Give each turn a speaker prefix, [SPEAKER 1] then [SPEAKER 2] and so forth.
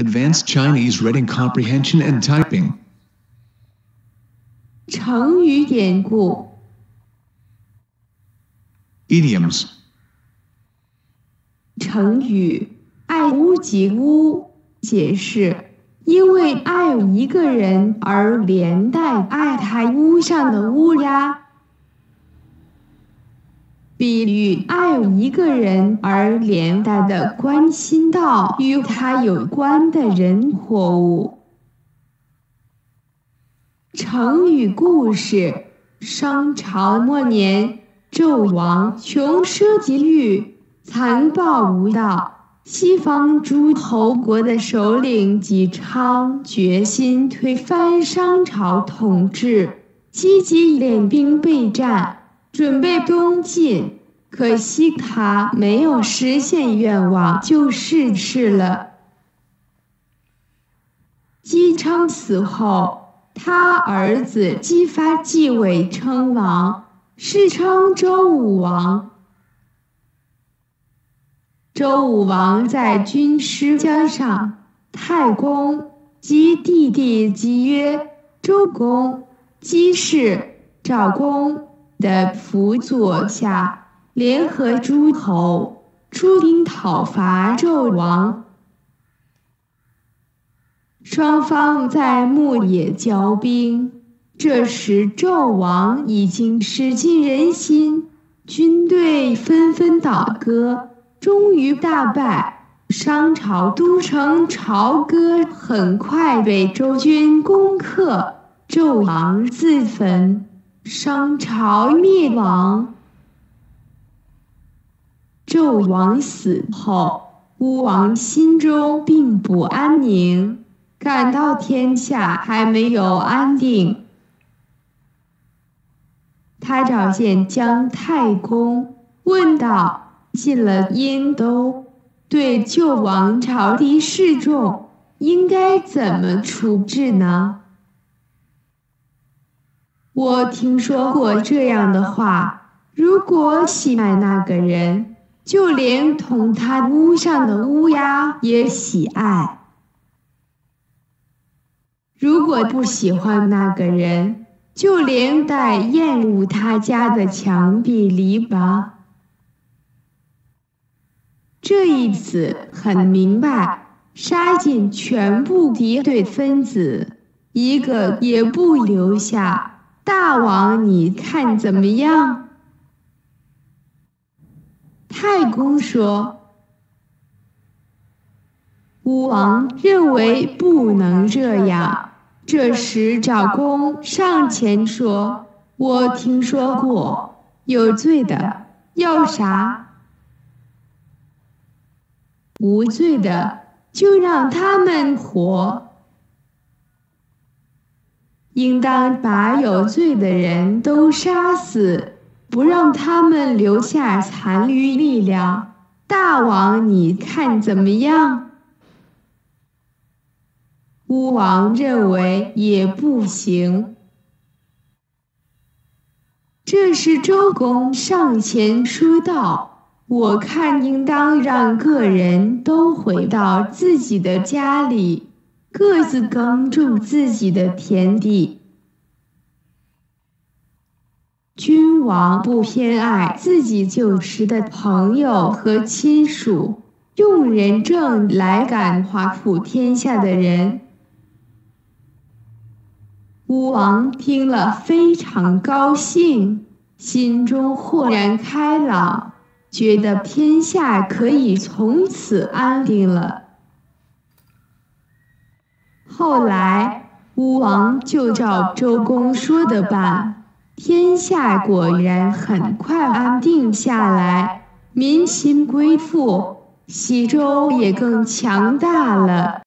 [SPEAKER 1] Advanced Chinese Reading Comprehension and Typing.
[SPEAKER 2] 成语典故，
[SPEAKER 1] Idioms.
[SPEAKER 2] 成语“爱屋及乌”解释：因为爱一个人而连带爱他屋上的乌鸦。 比喻爱一个人而连带的关心到与他有关的人或物。成语故事：商朝末年，纣王穷奢极欲、残暴无道。西方诸侯国的首领姬昌决心推翻商朝统治，积极练兵备战。准备东进，可惜他没有实现愿望就逝世了。姬昌死后，他儿子姬发继位称王，世称周武王。周武王在军师江上，太公及弟弟姬曰、周公、姬氏、赵公。的辅佐下，联合诸侯出兵讨伐纣王。双方在牧野交兵，这时纣王已经失尽人心，军队纷纷倒戈，终于大败。商朝都城朝歌很快被周军攻克，纣王自焚。商朝灭亡。纣王死后，巫王心中并不安宁，感到天下还没有安定。他召见姜太公，问道：“进了殷都，对旧王朝敌示众，应该怎么处置呢？”我听说过这样的话：如果喜爱那个人，就连同他屋上的乌鸦也喜爱；如果不喜欢那个人，就连带厌恶他家的墙壁篱笆。这一次很明白，杀尽全部敌对分子，一个也不留下。大王，你看怎么样？太公说：“巫王认为不能这样。”这时赵公上前说：“我听说过，有罪的要杀，无罪的就让他们活。”应当把有罪的人都杀死，不让他们留下残余力量。大王，你看怎么样？巫王认为也不行。这时周公上前说道：“我看应当让个人都回到自己的家里。”各自耕种自己的田地。君王不偏爱自己旧时的朋友和亲属，用仁政来感化普天下的人。吴王听了非常高兴，心中豁然开朗，觉得天下可以从此安定了。后来，巫王就照周公说的办，天下果然很快安定下来，民心归附，西周也更强大了。